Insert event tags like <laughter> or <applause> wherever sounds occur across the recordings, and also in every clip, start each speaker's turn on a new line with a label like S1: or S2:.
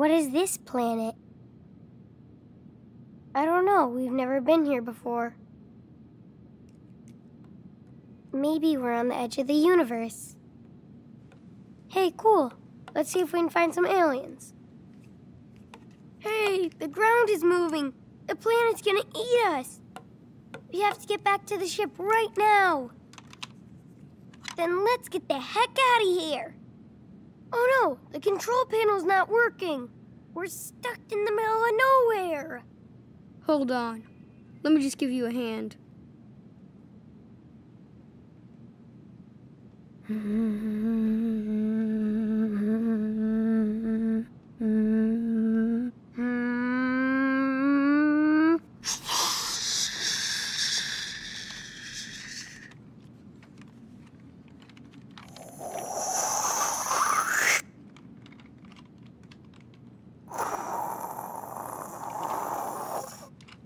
S1: What is this planet? I don't know. We've never been here before. Maybe we're on the edge of the universe. Hey, cool. Let's see if we can find some aliens. Hey, the ground is moving. The planet's gonna eat us. We have to get back to the ship right now. Then let's get the heck out of here. Oh no, the control panel's not working. We're stuck in the middle of nowhere.
S2: Hold on. Let me just give you a hand. <laughs>
S1: Hmm.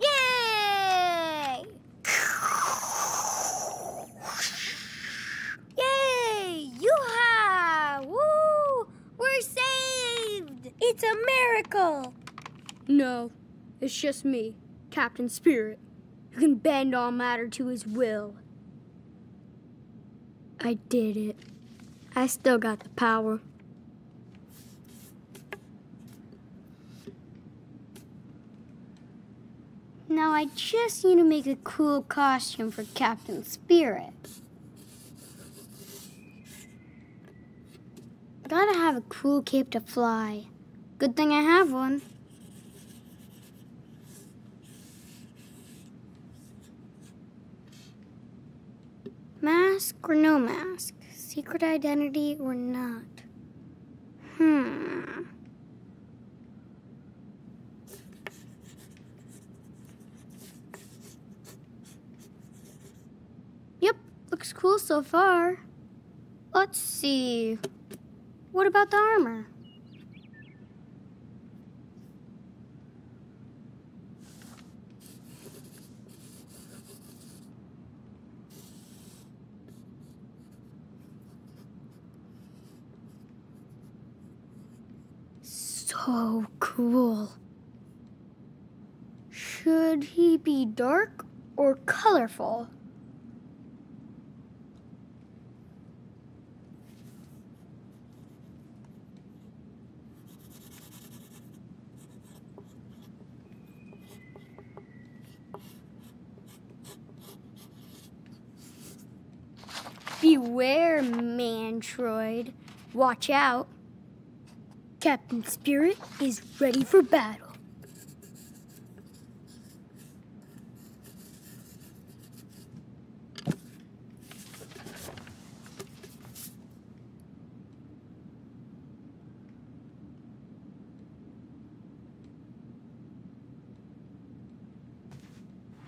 S1: Yay! Yay! Yoo-ha! Woo! We're saved! It's a miracle!
S2: No, me, Captain Spirit, who can bend all matter to his will. I did it. I still got the power. Now I just need to make a cool costume for Captain Spirit. Gotta have a cool cape to fly. Good thing I have one. Or no mask? Secret identity or not? Hmm. Yep, looks cool so far. Let's see. What about the armor? So cool. Should he be dark or colorful? Beware, Mantroid. Watch out. Captain Spirit is ready for battle.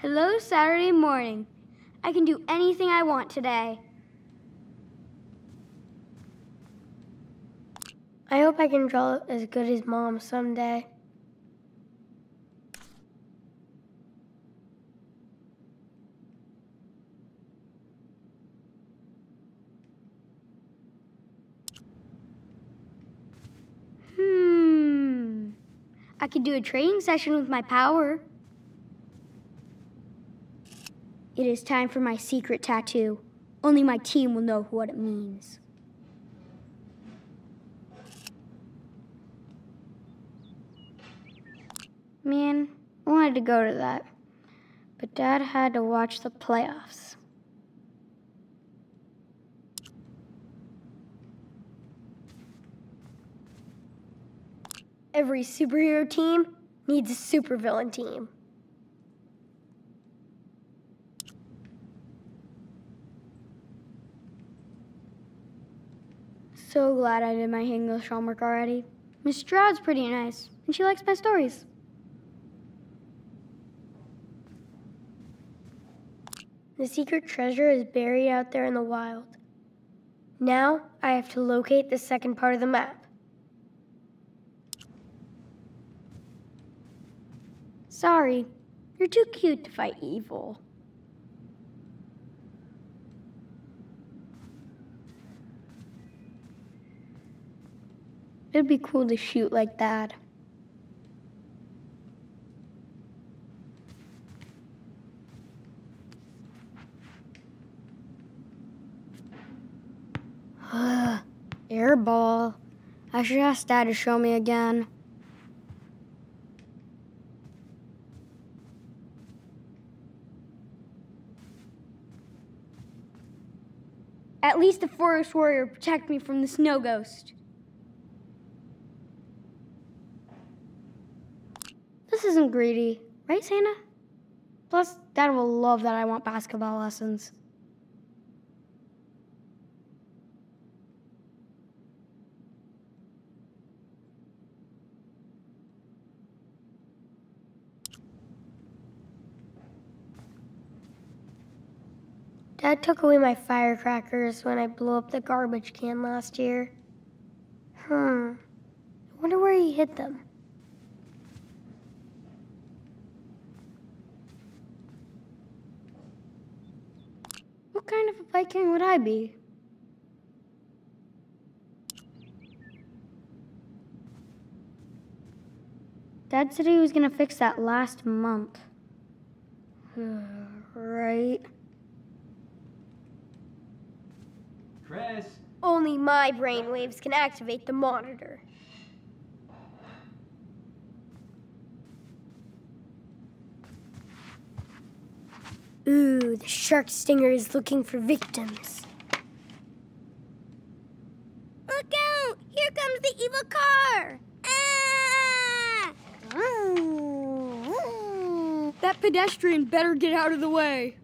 S2: Hello, Saturday morning. I can do anything I want today.
S1: I hope I can draw as good as Mom someday.
S2: Hmm. I could do a training session with my power. It is time for my secret tattoo. Only my team will know what it means. Man, I wanted to go to that. But Dad had to watch the playoffs.
S1: Every superhero team needs a supervillain team.
S2: So glad I did my English homework already. Miss Stroud's pretty nice, and she likes my stories.
S1: The secret treasure is buried out there in the wild. Now, I have to locate the second part of the map.
S2: Sorry, you're too cute to fight evil.
S1: It'd be cool to shoot like that. Air ball. I should ask Dad to show me again. At least the forest warrior protect me from the snow ghost. This isn't greedy, right, Santa? Plus, Dad will love that I want basketball lessons.
S2: Dad took away my firecrackers when I blew up the garbage can last year. Hmm. I wonder where he hid them.
S1: What kind of a Viking would I be? Dad said he was gonna fix that last month. <sighs> right.
S3: Chris!
S2: Only my brainwaves can activate the monitor. Ooh, the shark stinger is looking for victims. Look out! Here comes the evil car! Ah!
S1: That pedestrian better get out of the way.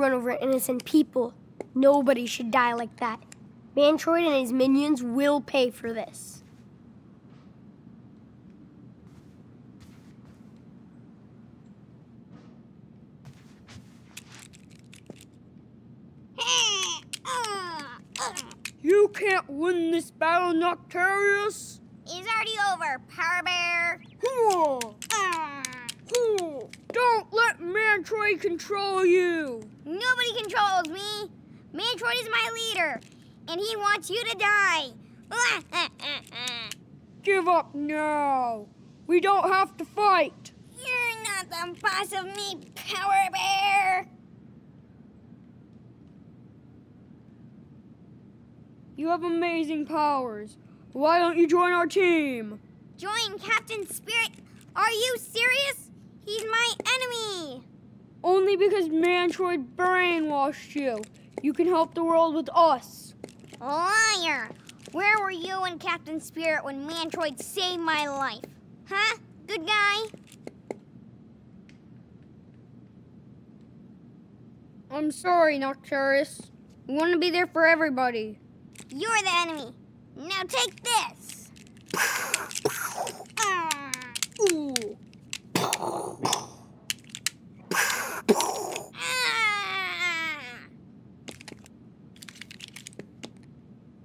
S2: Run over innocent people? Nobody should die like that. Mantroid and his minions will pay for this.
S1: You can't win this battle, Noctarius!
S2: It's already over, Power Bear.
S1: Don't let Mantroid control you!
S2: Nobody controls me. Mantroid is my leader, and he wants you to die. <laughs>
S1: Give up now! We don't have to fight!
S2: You're not the boss of me, Power Bear.
S1: You have amazing powers. Why don't you join our team?
S2: Join Captain Spirit. Are you serious? He's my enemy.
S1: Only because Mantroid brainwashed you. You can help the world with us.
S2: Liar! Where were you and Captain Spirit when Mantroid saved my life? Huh? Good guy?
S1: I'm sorry, Noctarius. We want to be there for everybody.
S2: You're the enemy. Now take this. <laughs> Ah.
S1: Ooh.
S2: Ah.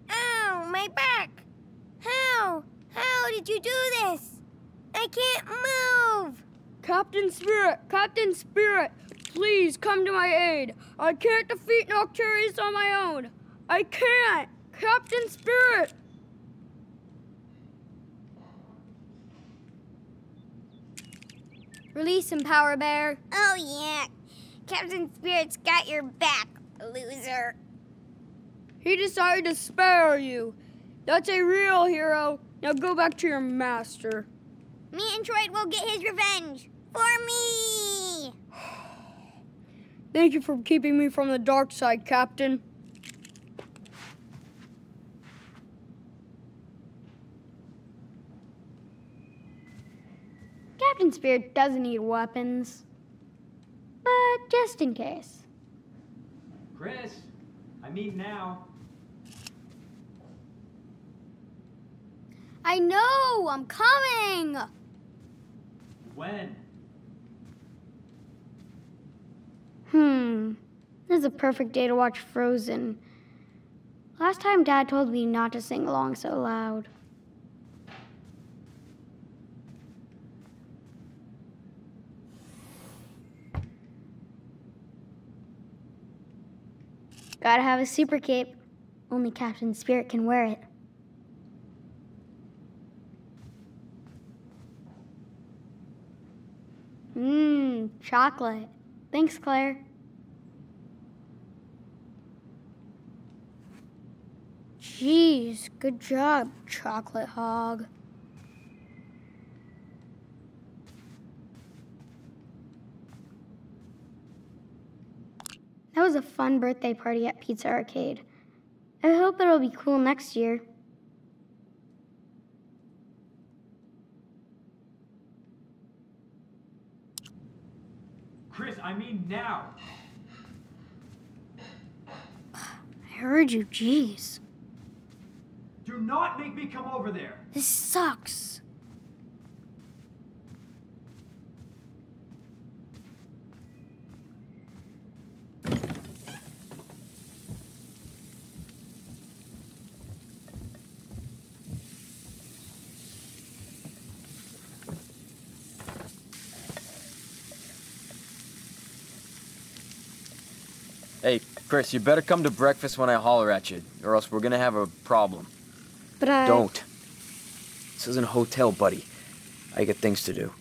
S2: Ow, my back. How? How did you do this? I can't move.
S1: Captain Spirit, Captain Spirit, please come to my aid. I can't defeat Noctarius on my own. I can't. Captain Spirit.
S2: Release him, Power Bear. Oh, yeah. Captain Spirit's got your back, loser.
S1: He decided to spare you. That's a real hero. Now go back to your master.
S2: Me and Troy will get his revenge for me. <sighs>
S1: Thank you for keeping me from the dark side, Captain. Captain Spirit doesn't need weapons. But just in case.
S3: Chris! I mean now.
S1: I know! I'm coming!
S3: When?
S1: Hmm. This is a perfect day to watch Frozen.
S2: Last time Dad told me not to sing along so loud. Gotta have a super cape. Only Captain Spirit can wear it. Mmm, chocolate. Thanks, Claire. Jeez, good job, Chocolate Hog. Was a fun birthday party at Pizza Arcade. I hope it'll be cool next year.
S3: Chris, I mean now.
S2: I heard you, jeez.
S3: Do not make me come over there.
S2: This sucks.
S4: Hey, Chris, you better come to breakfast when I holler at you, or else we're gonna have a problem.
S2: But I.
S4: Don't. This isn't a hotel, buddy. I got things to do.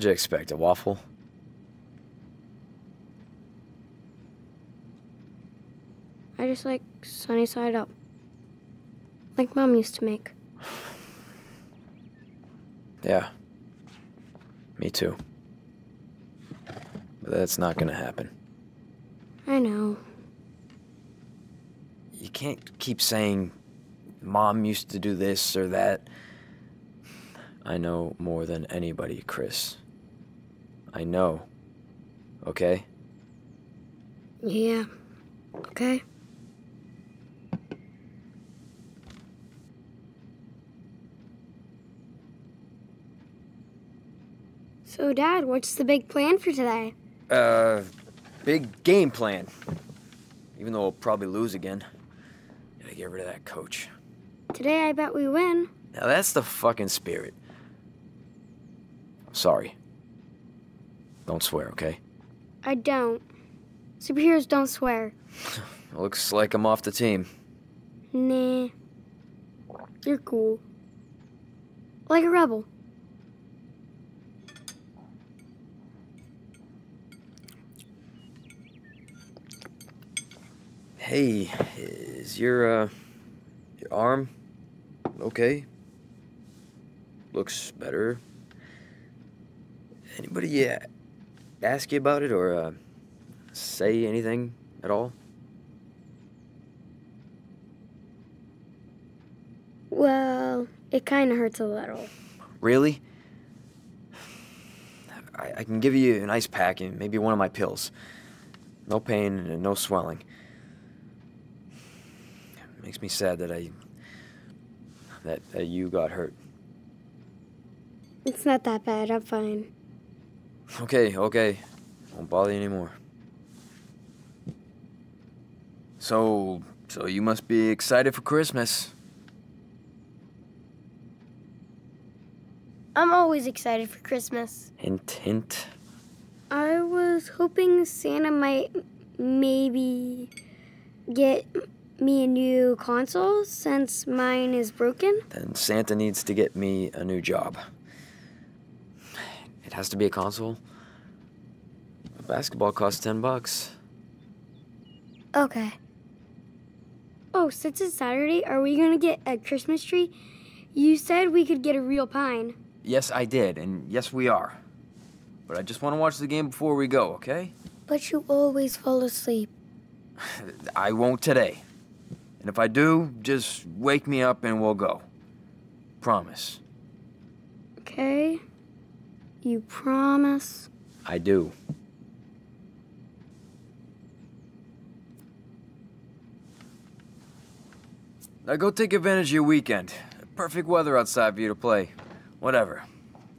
S4: What'd you expect, a waffle?
S2: I just like sunny side up. Like Mom used to make. <sighs>
S4: Yeah. Me too. But that's not gonna happen.
S2: I know.
S4: You can't keep saying, Mom used to do this or that. <sighs> I know more than anybody, Chris. I know. Okay?
S2: Yeah. Okay. So, Dad, what's the big plan for today?
S4: Uh, big game plan. Even though we'll probably lose again. Gotta get rid of that coach.
S2: Today, I bet we win.
S4: Now that's the fucking spirit. I'm sorry. Don't swear, okay?
S2: I don't. Superheroes don't swear. <laughs>
S4: Looks like I'm off the team.
S2: Nah. You're cool. Like a rebel.
S4: Hey, is your uh your arm okay? Looks better. Anybody yeah, ask you about it or uh, say anything at all?
S2: Well, it kind of hurts a little.
S4: Really? I, I can give you an ice pack and maybe one of my pills. No pain and no swelling. Makes me sad that I that, that you got hurt.
S2: It's not that bad. I'm fine.
S4: Okay, okay. Won't bother you anymore. So, so you must be excited for Christmas.
S5: I'm always excited for Christmas.
S4: Hint, hint.
S2: I was hoping Santa might maybe get me a new console since mine is broken.
S4: Then Santa needs to get me a new job. It has to be a console. A basketball costs ten bucks.
S2: Okay.
S1: Oh, since it's Saturday, are we gonna get a Christmas tree? You said we could get a real pine.
S4: Yes, I did, and yes, we are. But I just want to watch the game before we go, okay?
S2: But you always fall asleep. <laughs>
S4: I won't today. And if I do, just wake me up and we'll go. Promise.
S1: Okay. You promise?
S4: I do. Now go take advantage of your weekend. Perfect weather outside for you to play. Whatever.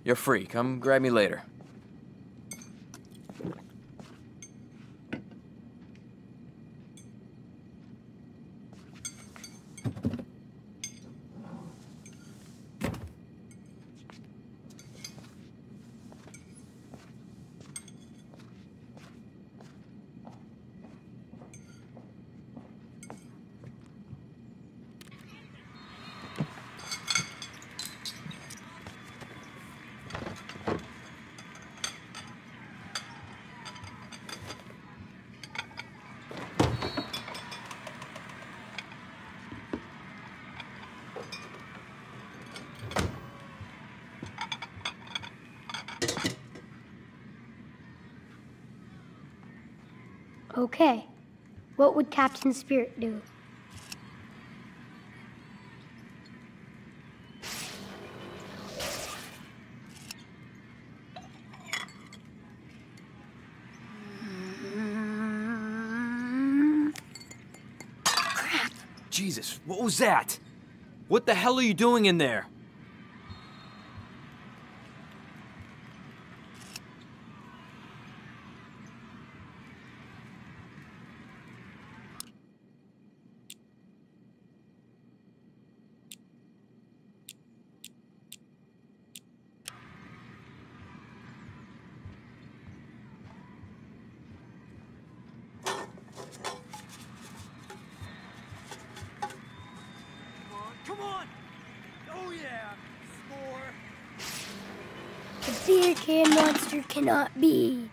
S4: You're free. Come grab me later.
S2: Okay. What would Captain Spirit do?
S4: Jesus, what was that? What the hell are you doing in there?
S3: Come on! Oh yeah! Score!
S2: A beer can monster cannot be.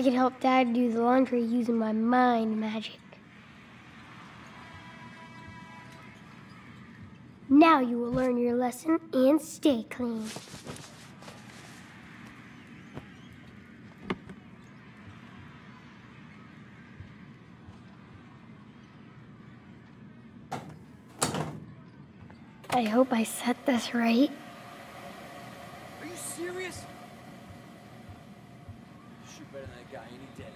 S2: I could help Dad do the laundry using my mind magic. Now you will learn your lesson and stay clean. I hope I set this right.
S3: Are you serious? Shoot better than that guy any day.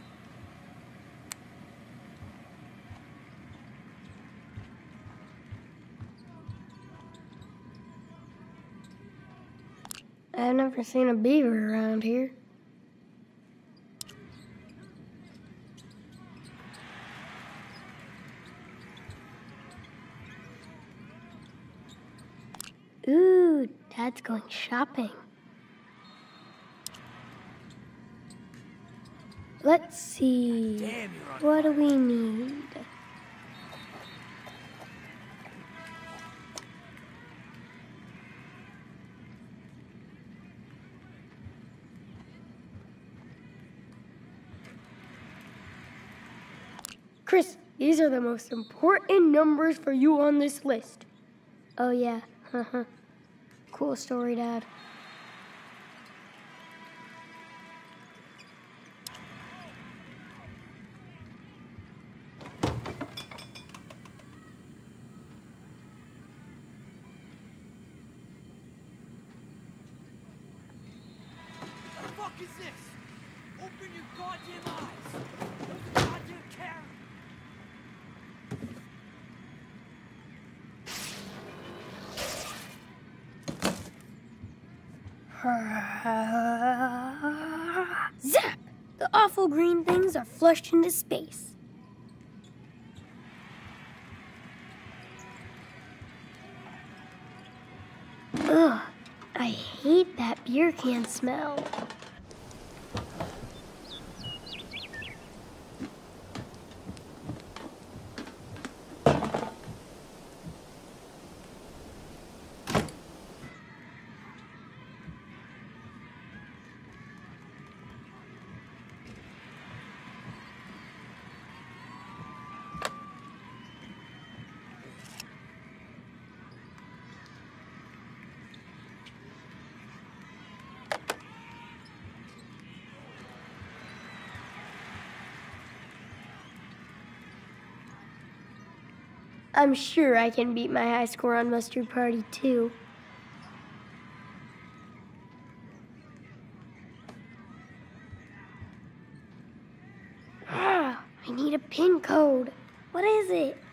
S2: I've never seen a beaver around here. Ooh, Dad's going shopping. Let's see.
S3: Damn,
S2: What do we need?
S1: Chris, these are the most important numbers for you on this list.
S2: Oh, yeah. Uh-huh. cool story, Dad. Green things are flushed into space. Ugh, I hate that beer can smell. I'm sure I can beat my high score on Mustard Party too. Ah, I need a pin code. What is it?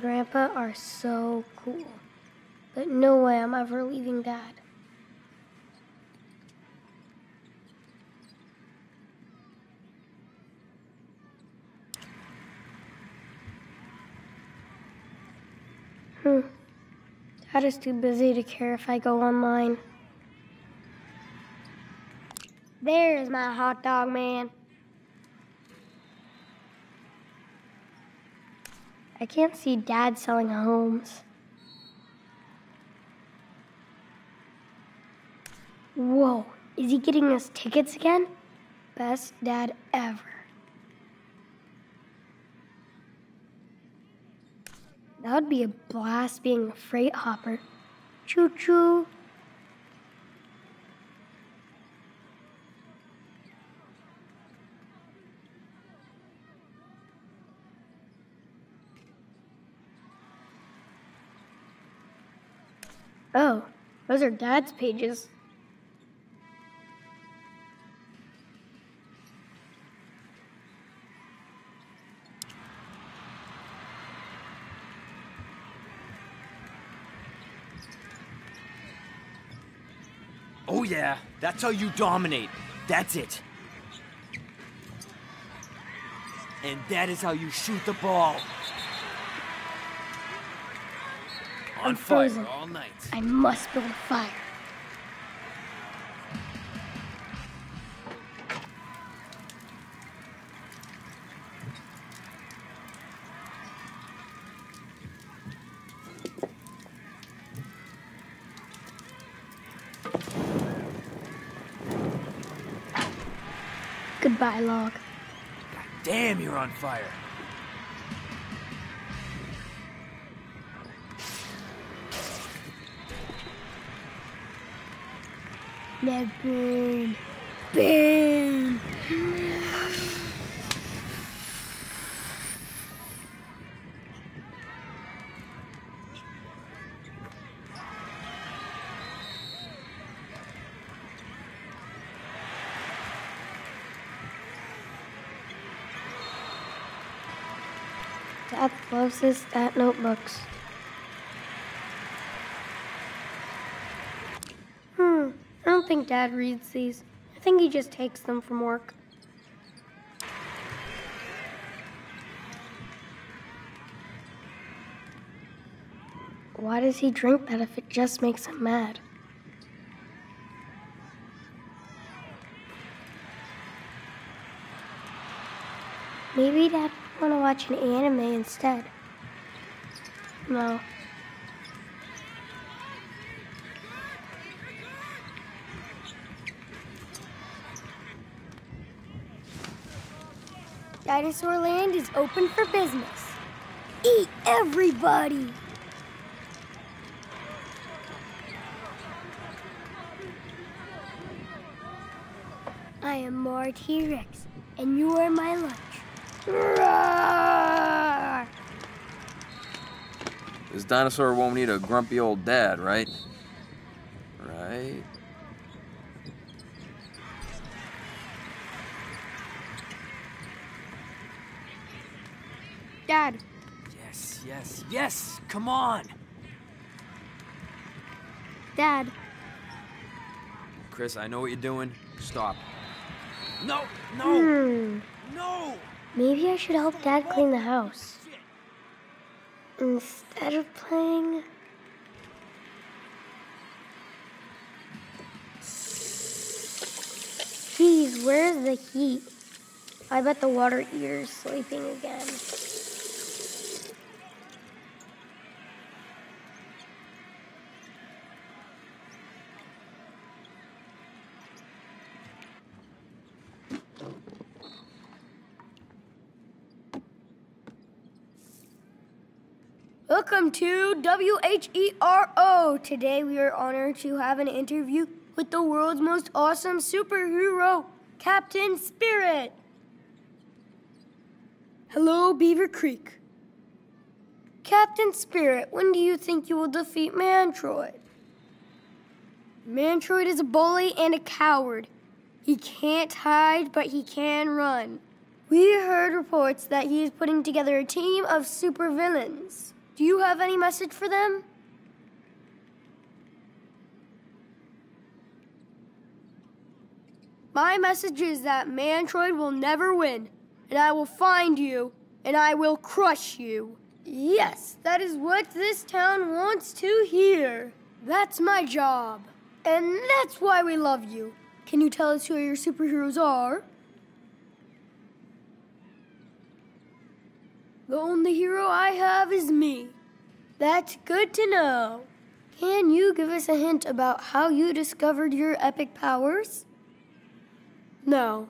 S2: And Grandpa are so cool. But no way I'm ever leaving Dad. Hmm. Dad is too busy to care if I go online. There's my hot dog man. I can't see Dad selling homes. Whoa, is he getting us tickets again? Best dad ever. That would be a blast being a freight hopper. Choo choo. Oh, those are Dad's pages.
S3: Oh yeah, that's how you dominate. That's it. And that is how you shoot the ball. On
S2: I'm
S3: fire
S2: frozen.
S3: all night.
S2: I must build a fire. Goodbye, log.
S3: Damn, you're on fire.
S2: Now burn. Burn. Dad loves his stat notebooks. Hmm, I don't think Dad reads these. I think he just takes them from work. Why does he drink that if it just makes him mad? Maybe Dad would want to watch an anime instead. No. Dinosaur Land is open for business. Eat everybody! I am more T-Rex, and you are my lunch. Roar!
S1: This dinosaur won't need a grumpy old dad, right? Right?
S2: Dad,
S4: Yes, yes, yes! Come on!
S2: Dad,
S1: Chris, I know what you're doing. Stop.
S4: No, no,
S6: Hmm.
S4: no!
S6: Maybe I should help Dad clean the house. Instead of playing. Geez, where's the heat? I bet the water eater's sleeping again.
S2: To WHERO. Today we are honored to have an interview with the world's most awesome superhero, Captain Spirit. Hello, Beaver Creek. Captain Spirit, when do you think you will defeat Mantroid? Mantroid is a bully and a coward. He can't hide, but he can run. We heard reports that he is putting together a team of supervillains. Do you have any message for them? My message is that Mantroid will never win, and I will find you, and I will crush you. Yes, that is what this town wants to hear. That's my job. And that's why we love you. Can you tell us who your superheroes are? The only hero I have is me. That's good to know. Can you give us a hint about how you discovered your epic powers? No.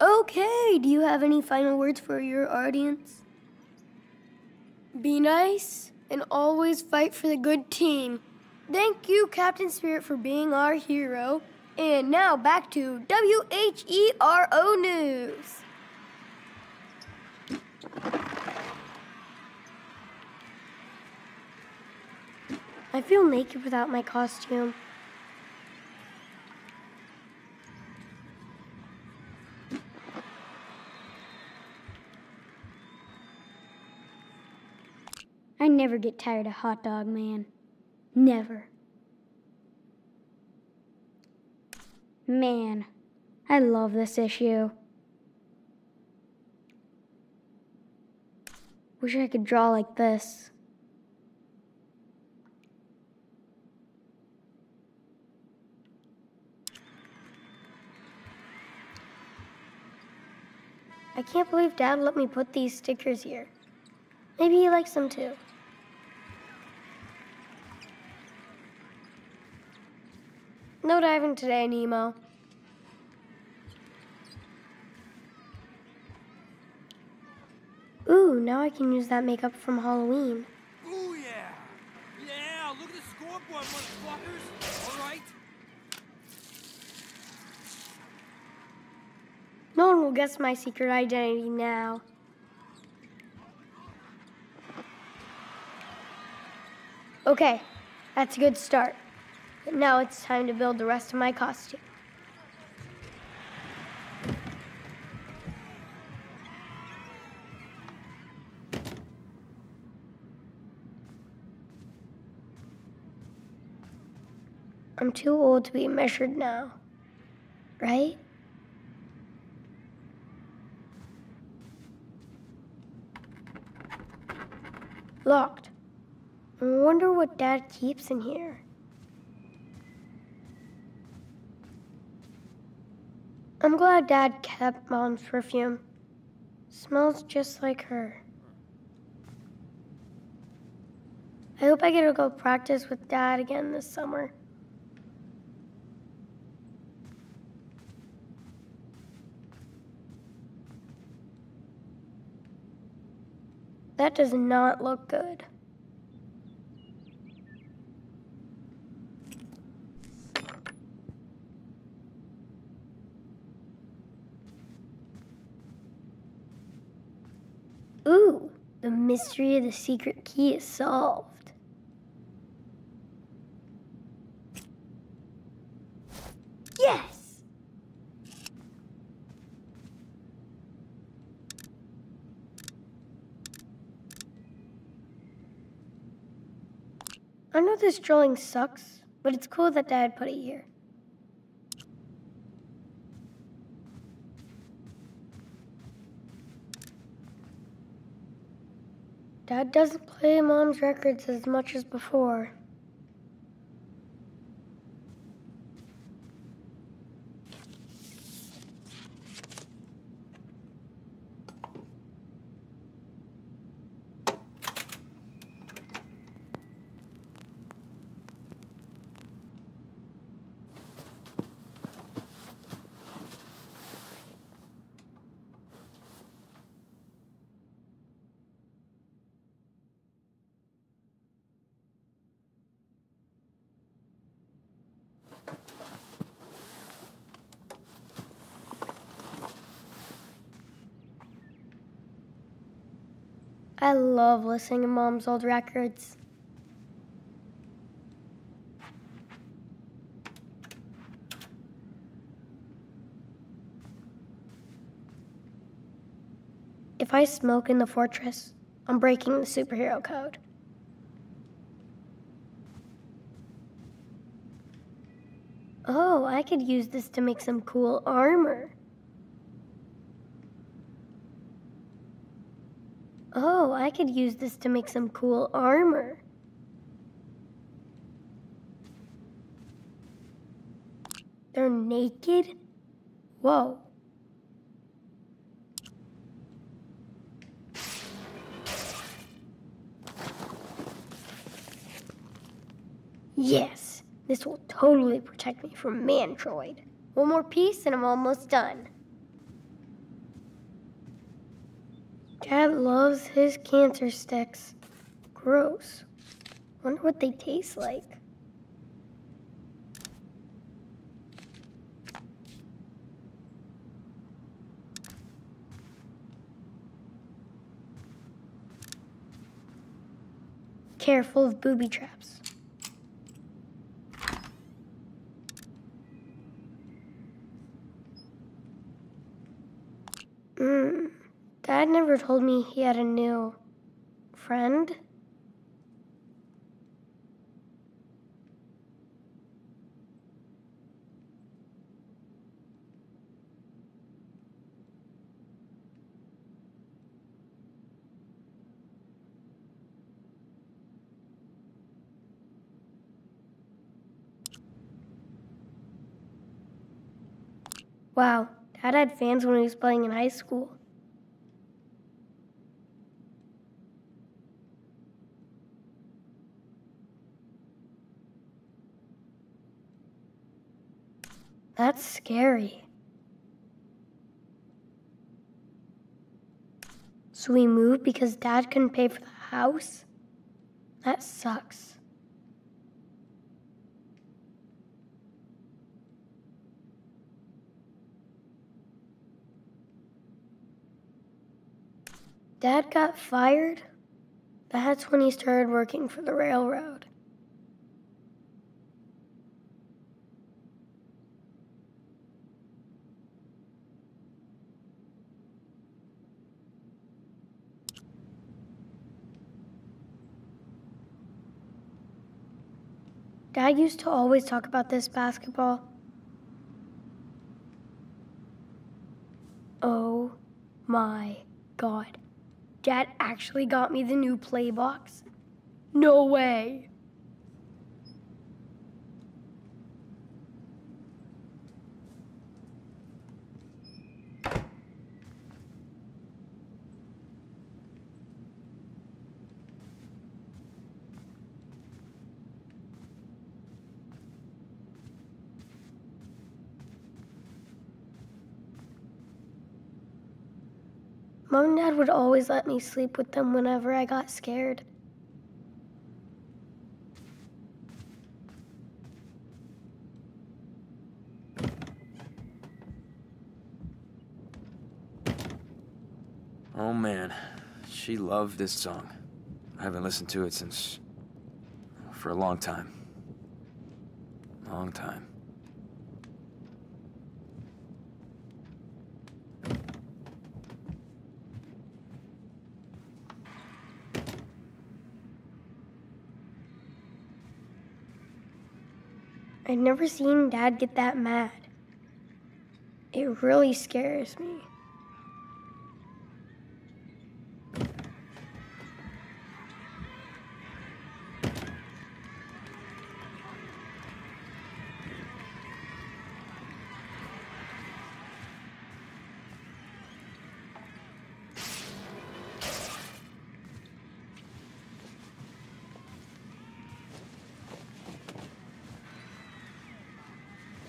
S2: Okay, do you have any final words for your audience? Be nice and always fight for the good team. Thank you, Captain Spirit, for being our hero. And now back to WHERO News.
S6: I feel naked without my costume.
S2: I never get tired of Hot Dog Man. Never. Man, I love this issue. Wish I could draw like this.
S6: I can't believe Dad let me put these stickers here. Maybe he likes them too. No diving today, Nemo. Ooh, now I can use that makeup from Halloween.
S4: Ooh, yeah! Yeah, look at the scoreboard, motherfuckers! Alright?
S6: No one will guess my secret identity now. Okay, that's a good start. But now it's time to build the rest of my costume. I'm too old to be measured now, right? Locked. I wonder what Dad keeps in here. I'm glad Dad kept Mom's perfume. Smells just like her. I hope I get to go practice with Dad again this summer. That does not look good. Ooh,
S2: The mystery of the secret key is solved. Yes! I know this drawing sucks, but it's cool that Dad put it here. Dad doesn't play Mom's records as much as before. I love listening to Mom's old records. If I smoke in the fortress, I'm breaking the superhero code. Oh, I could use this to make some cool armor. Oh, I could use this to make some cool armor. They're naked? Whoa. Yes, this will totally protect me from Mantroid. One more piece and I'm almost done. Dad loves his cancer sticks. Gross. Wonder what they taste like. Careful of booby traps. Mmm. Dad never told me he had a new friend. Wow, Dad had fans when he was playing in high school. That's scary. So we moved because Dad couldn't pay for the house? That sucks. Dad got fired? That's when he started working for the railroad. Dad used to always talk about this basketball. Oh my god. Dad actually got me the new play box? No way. Mom and Dad would always let me sleep with them whenever I got scared.
S4: Oh man, She loved this song. I haven't listened to it since. for a long time. Long time.
S2: I've never seen Dad get that mad. It really scares me.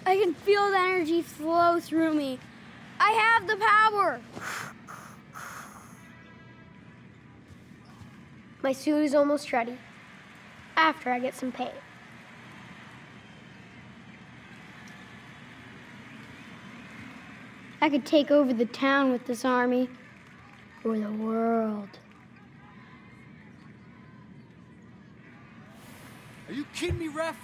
S1: I can feel the energy flow through me. I have the power.
S2: My suit is almost ready. After I get some paint.
S1: I could take over the town with this army. Or the world.
S3: Are you kidding me, ref?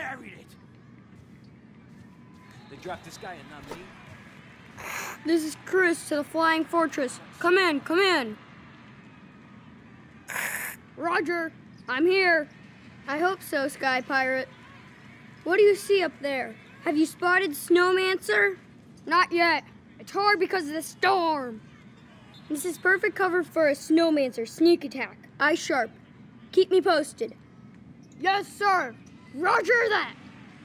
S3: Carried it. They dropped this guy and not me.
S1: This is Chris to the Flying Fortress. Come in, come in. Roger, I'm here. I hope so, Sky Pirate. What do you see up there? Have you spotted Snowmancer? Not yet. It's hard because of the storm. This is perfect cover for a Snowmancer sneak attack. Eye sharp. Keep me posted. Yes, sir. Roger that.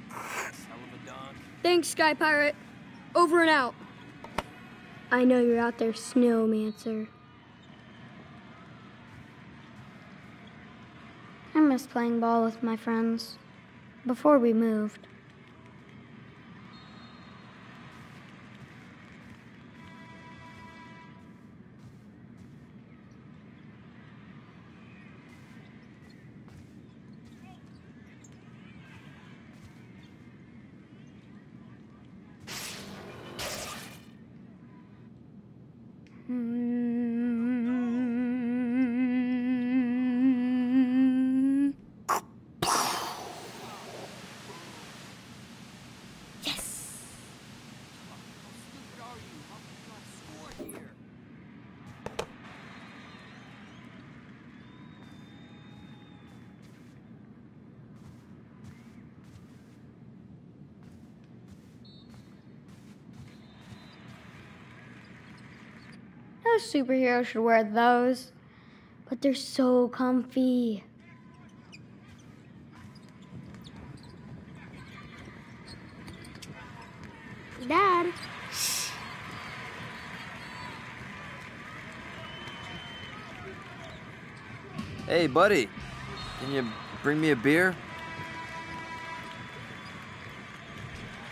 S3: Hell of a dog.
S1: Thanks, Sky Pirate. Over and out. I know you're out there, Snowmancer.
S2: I miss playing ball with my friends. Before we moved. Superhero should wear those. But they're so comfy.
S1: Dad,
S4: Hey, buddy. Can you bring me a beer?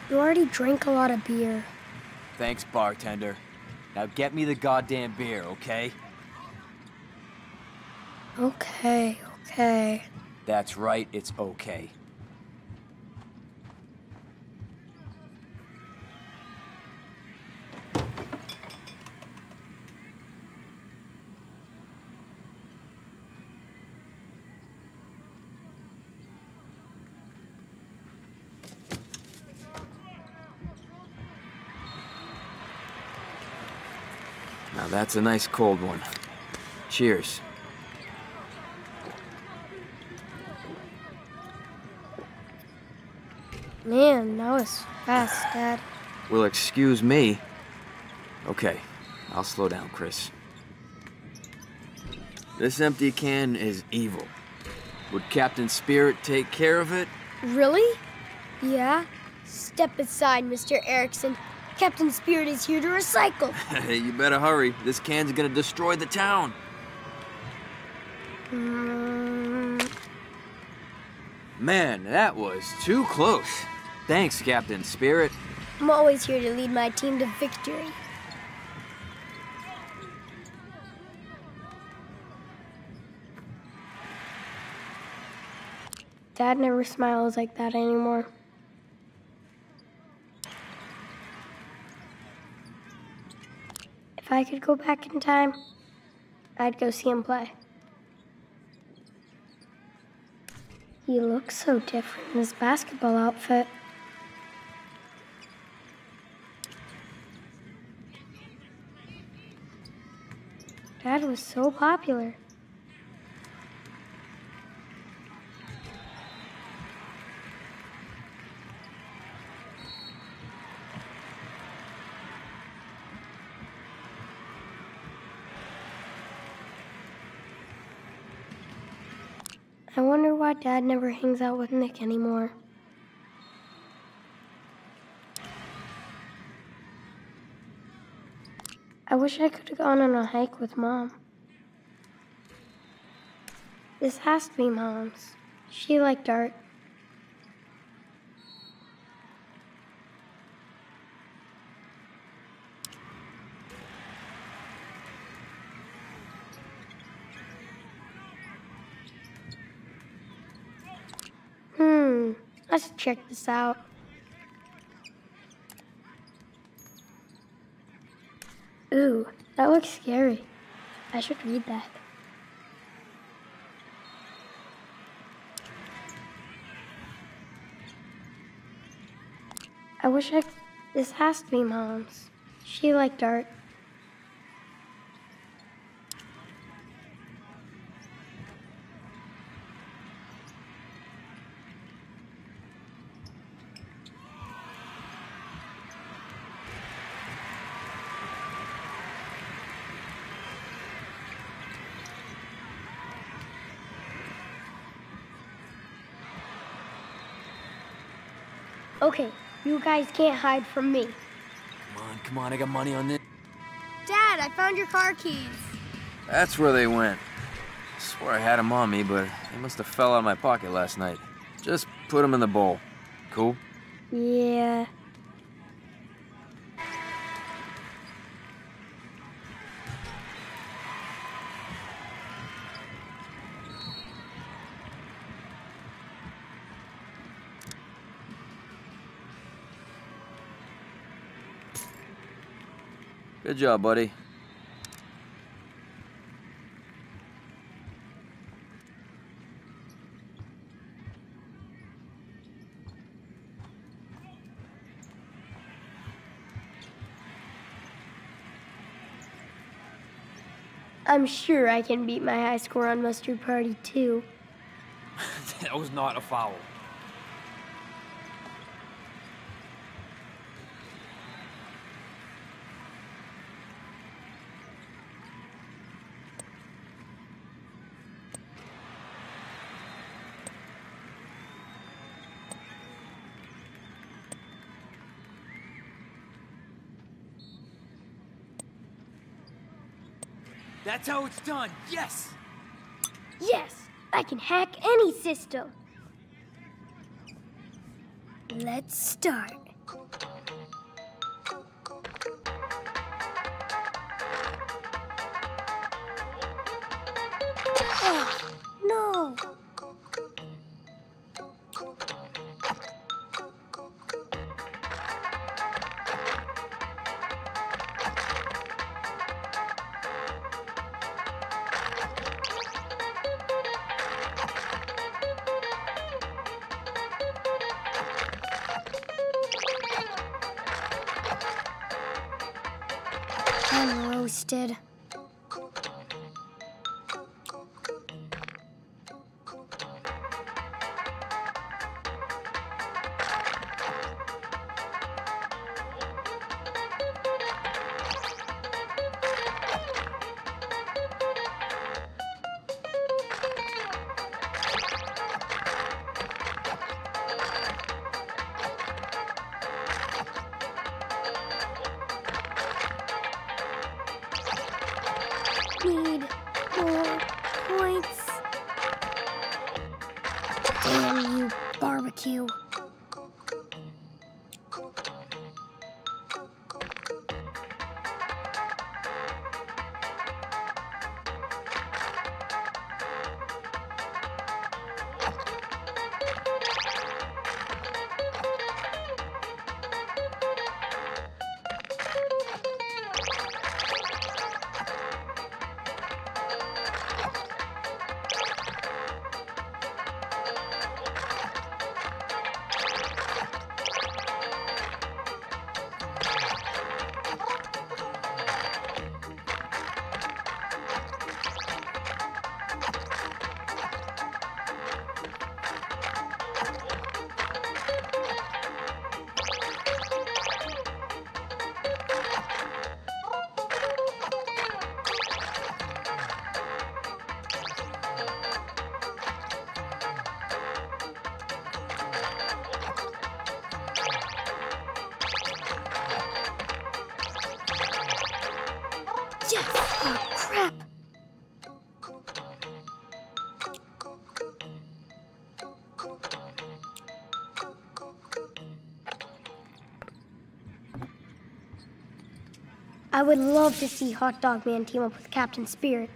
S2: You already drank a lot of beer.
S3: Thanks, bartender. Now get me the goddamn beer, okay?
S2: Okay, okay.
S3: That's right, it's okay.
S4: That's a nice cold one. Cheers.
S2: Man, that was fast, Dad.
S4: Well, excuse me. Okay, I'll slow down, Chris. This empty can is evil. Would Captain Spirit take care of it?
S2: Really? Yeah? Step aside, Mr. Eriksen. Captain Spirit is here to recycle. <laughs>
S4: Hey, you better hurry. This can's gonna destroy the town.
S2: Mm,
S4: Man, that was too close. Thanks, Captain Spirit.
S2: I'm always here to lead my team to victory. Dad never smiles like that anymore. I could go back in time, I'd go see him play. He looks so different in his basketball outfit. Dad was so popular. I wonder why Dad never hangs out with Nick anymore. I wish I could have gone on a hike with Mom. This has to be Mom's. She liked art. Hmm, let's check this out. Ooh, that looks scary. I should read that. I wish I. This has to be Mom's. She liked art. Okay, you guys can't hide from me.
S4: Come on, come on, I got money on this.
S1: Dad, I found your car keys.
S4: That's where they went. I swear I had them on me, but they must have fell out of my pocket last night. Just put them in the bowl. Cool?
S2: Yeah.
S4: Good job, buddy.
S2: I'm sure I can beat my high score on Mustard Party too. <laughs>
S4: that was not a foul.
S3: That's how it's done. Yes!
S2: Yes, I can hack any system. Let's start. I would love to see Hot Dog Man team up with Captain Spirit.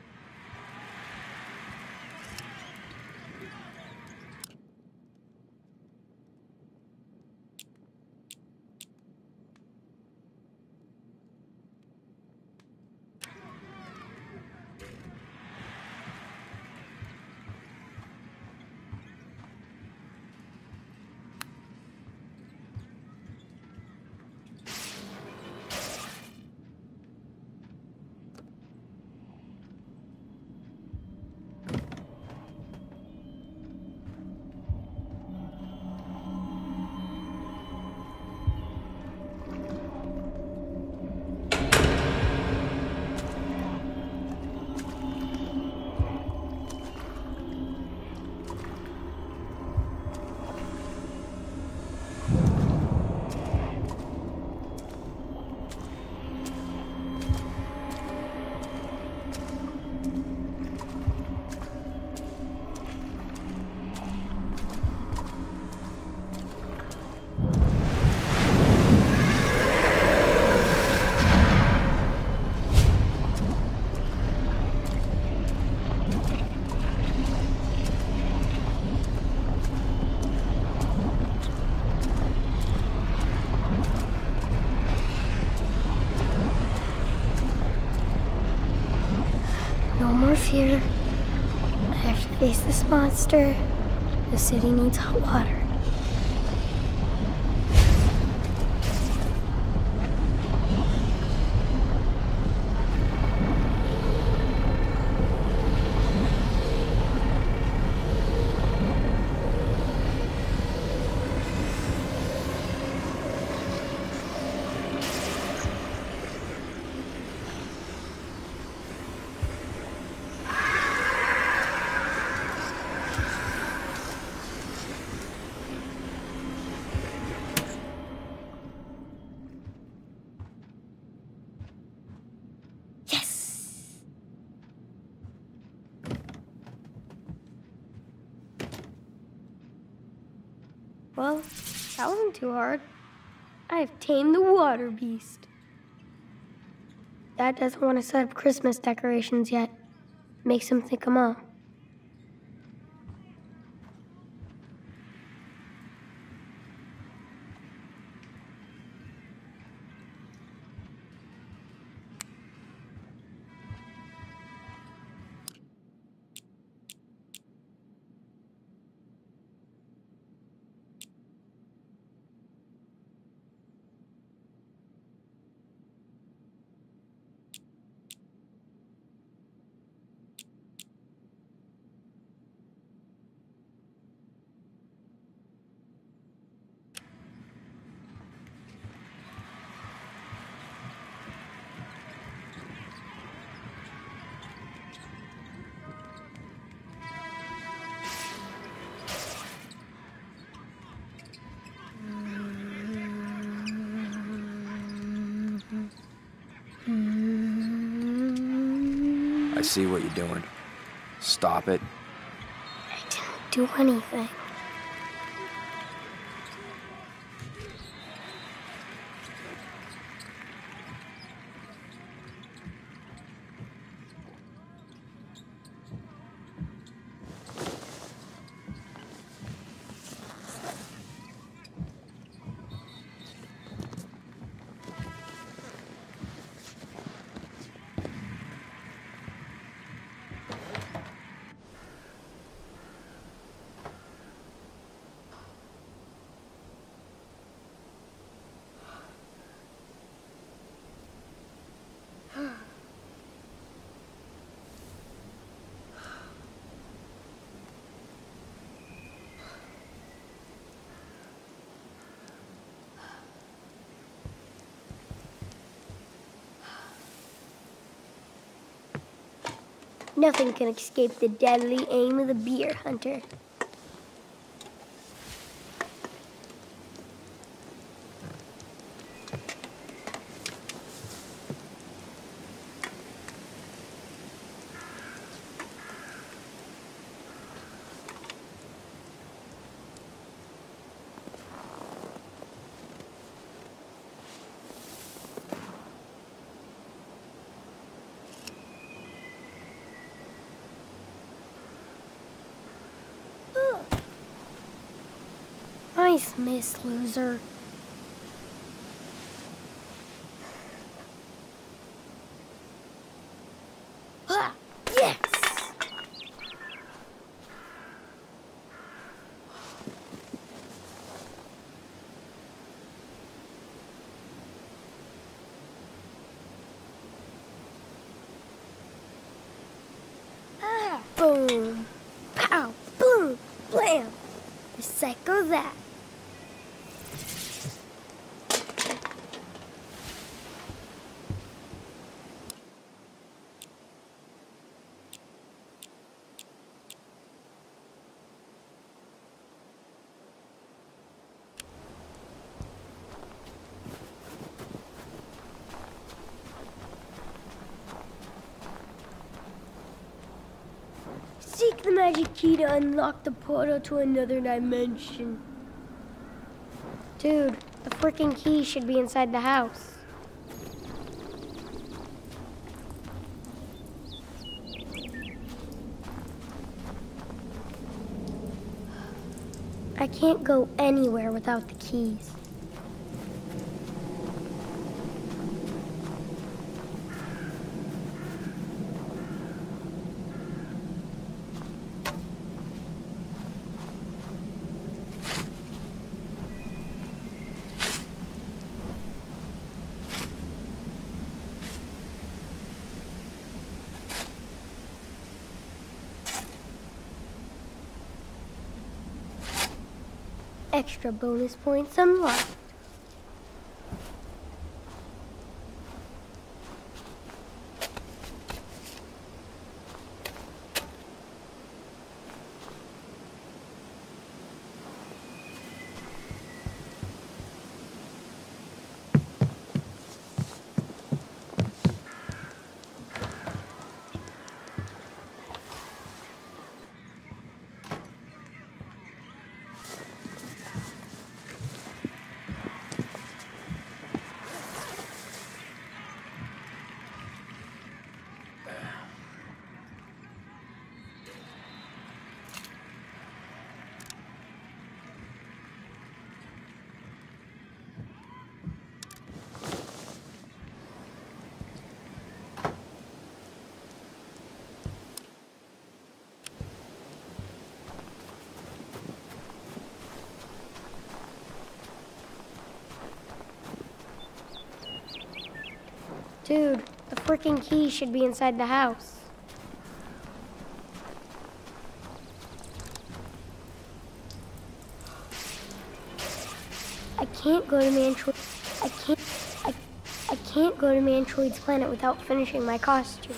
S2: Monster. The city needs hot water. Yes! Well, that wasn't too hard. I have tamed the water beast. Dad doesn't want to set up Christmas decorations yet. Makes him think I'm all.
S4: See what you're doing. Stop it.
S2: I didn't do anything. Nothing can escape the deadly aim of the beer hunter. Nice miss, loser. Ah, yes! Ah, boom. Pow, boom, blam. Psycho that. Seek the magic key to unlock the portal to another dimension. Dude, the freaking key should be inside the house. I can't go anywhere without the keys. Extra bonus points unlocked. Freaking key should be inside the house. I can't go to Mantroid. I can't. I, I can't go to Mantroid's planet without finishing my costume.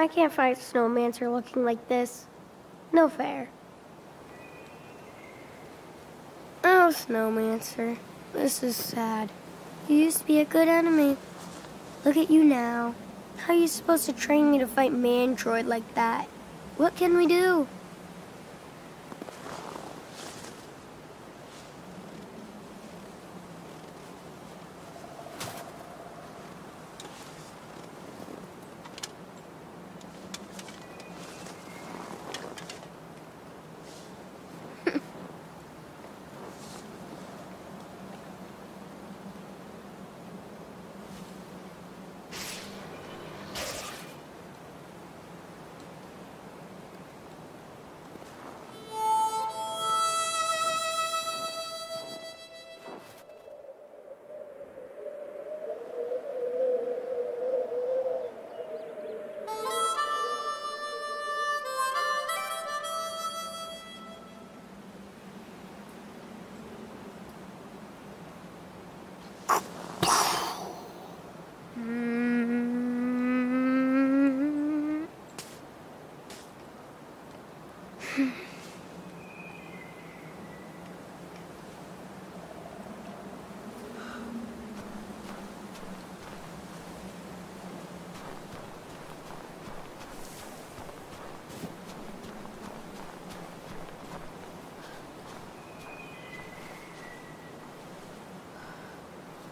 S2: I can't fight Snowmancer looking like this. No fair. Oh, Snowmancer, this is sad. You used to be a good enemy. Look at you now. How are you supposed to train me to fight Mantroid like that? What can we do?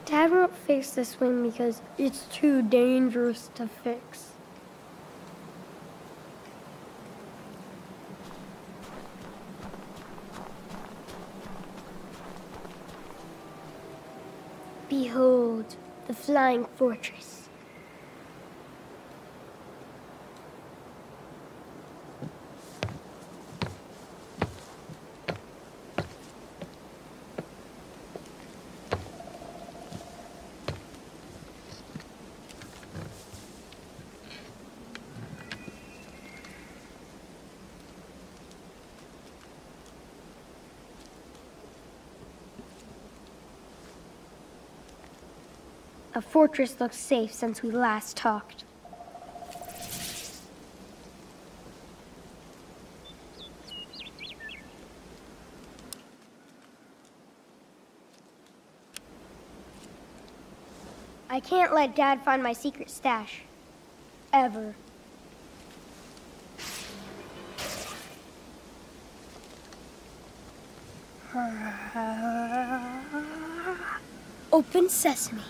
S2: Dad won't fix the swing because it's too dangerous to fix. Behold, the flying fortress. A fortress looks safe since we last talked. I can't let Dad find my secret stash. Ever. Open sesame.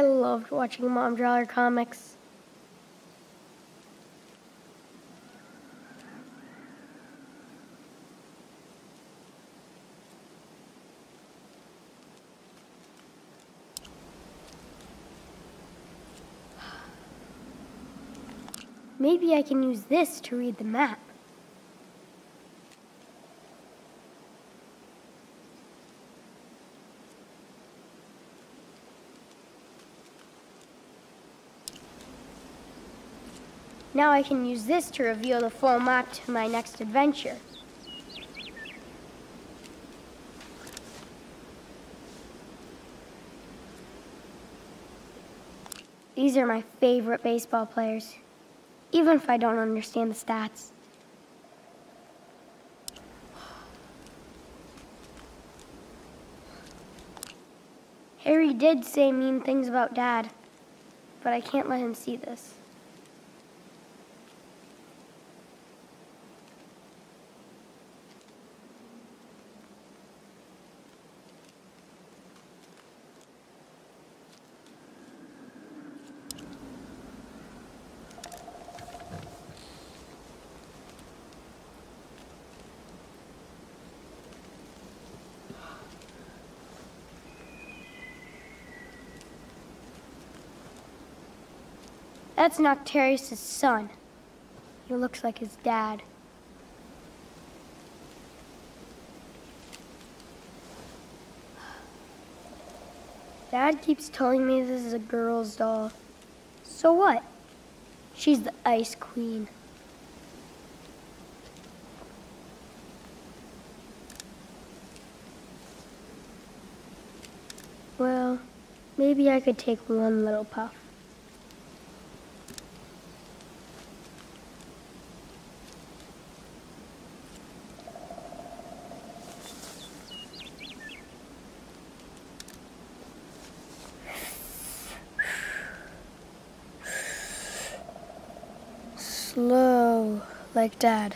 S2: I loved watching Mom draw her comics. Maybe I can use this to read the map. Now I can use this to reveal the full map to my next adventure. These are my favorite baseball players, even if I don't understand the stats. Harry did say mean things about Dad, but I can't let him see this. That's Noctarius' son. He looks like his dad. Dad keeps telling me this is a girl's doll. So what? She's the ice queen. Well, maybe I could take one little puff.
S1: Like Dad.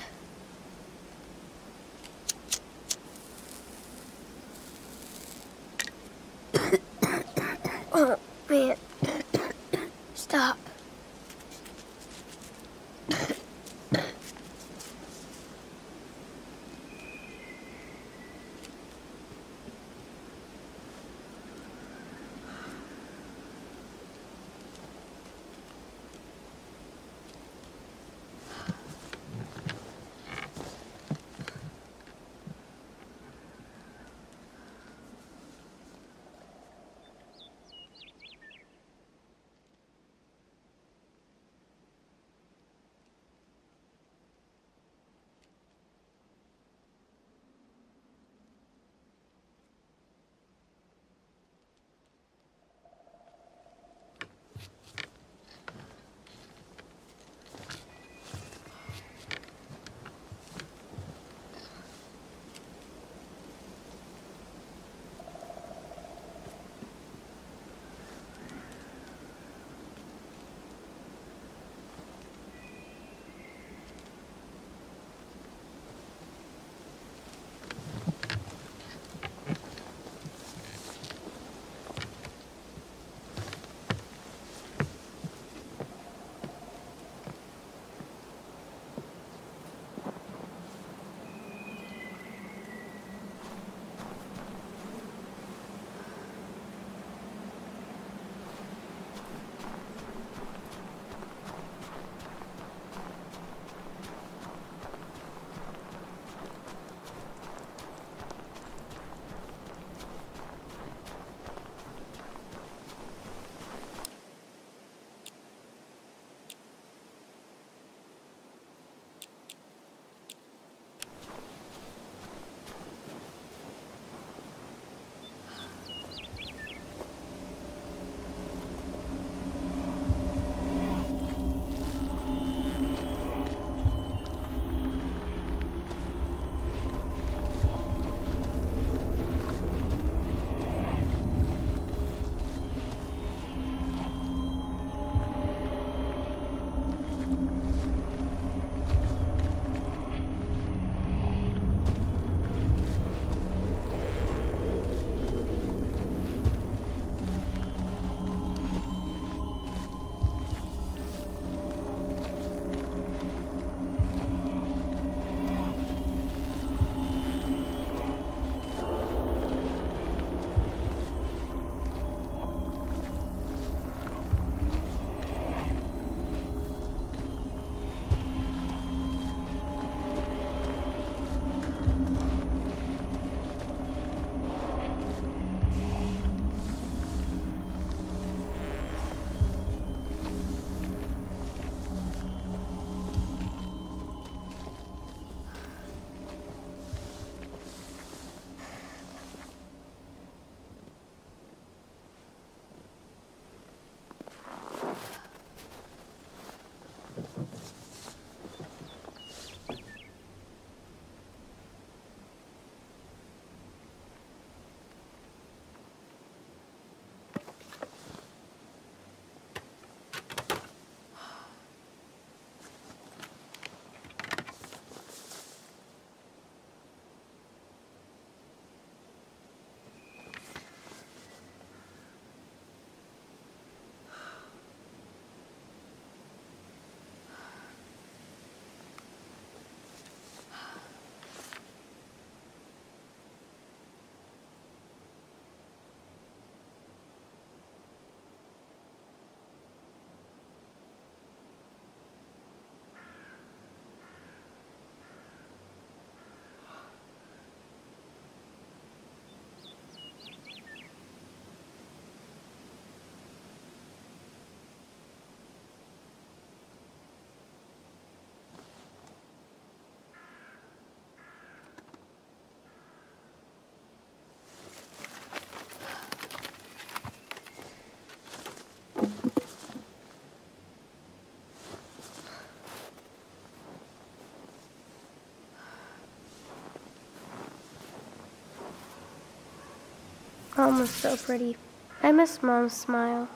S2: Mom was so pretty. I miss Mom's smile.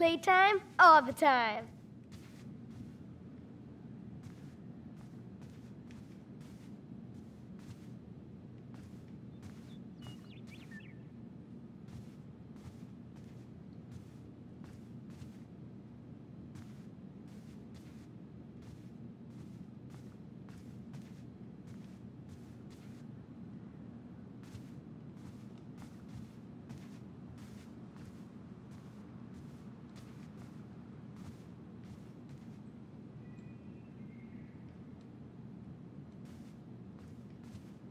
S2: Playtime all the time.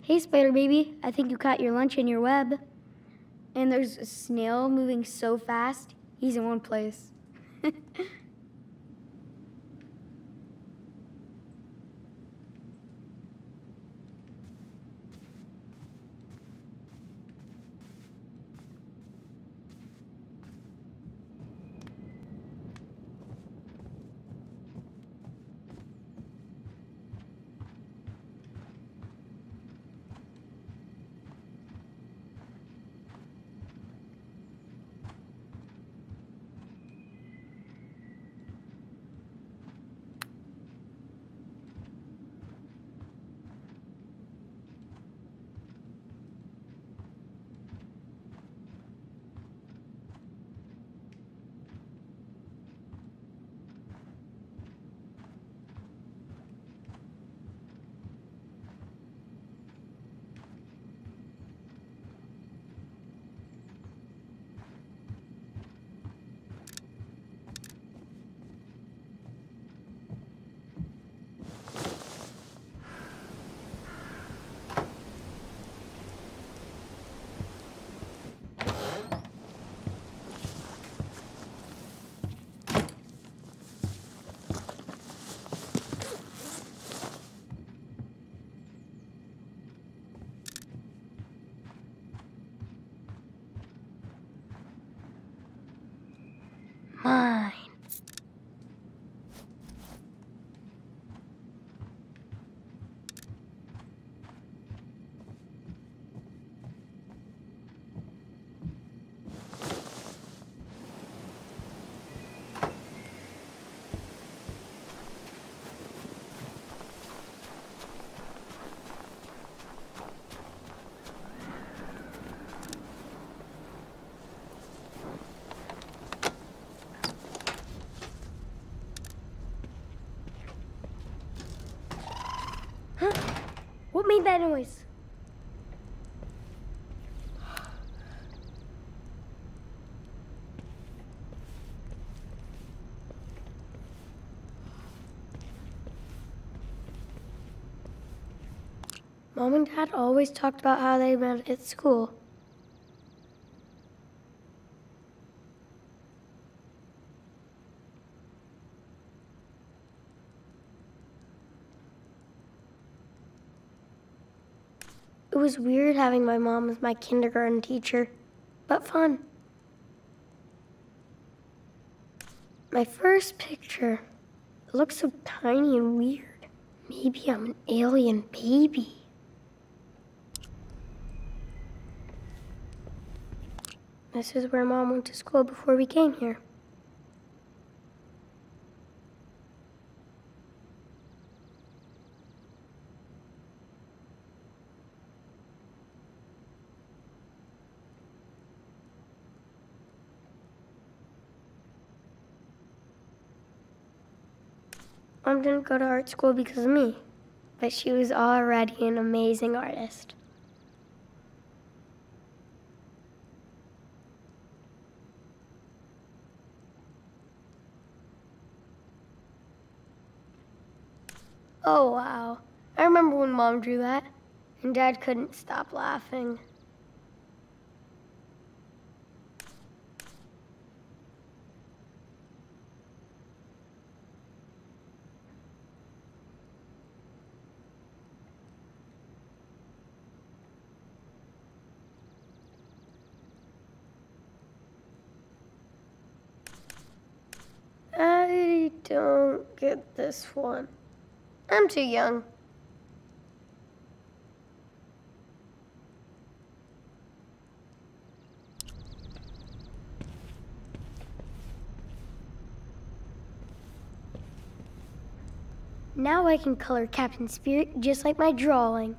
S2: Hey, Spider Baby, I think you caught your lunch in your web. And there's a snail moving so fast, he's in one place. <laughs> that noise? Mom and Dad always talked about how they met at school. Was weird having my mom as my kindergarten teacher, but fun. My first picture looks so tiny and weird. Maybe I'm an alien baby. This is where Mom went to school before we came here. Mom didn't go to art school because of me, but she was already an amazing artist. Oh, wow. I remember when Mom drew that, and Dad couldn't stop laughing. Don't get this one. I'm too young. Now I can color Captain Spirit just like my drawing.